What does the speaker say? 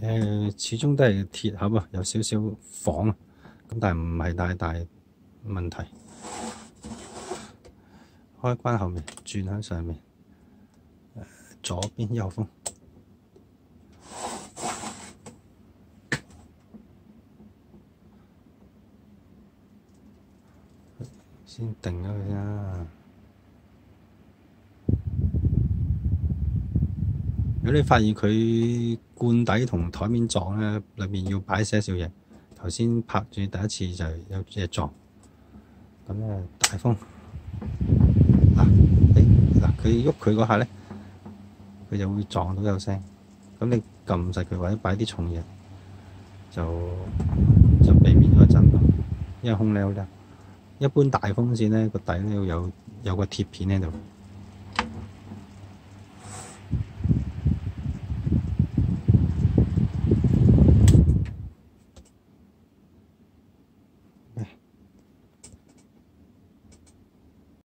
誒，始終都係鐵盒啊，有少少晃啊，咁但係唔係太大問題。開關後面轉喺上面，左邊右風，先定咗佢先。如果你發現佢罐底同台面撞咧，裏面要擺些少嘢。頭先拍住第一次就有嘢撞，咁咧大風嗱，誒嗱佢喐佢嗰下咧，佢就會撞到有聲。咁你撳實佢或者擺啲重嘢，就就避免咗震動。因為空咧好，一般大風扇咧個底咧要有有個鐵片喺度。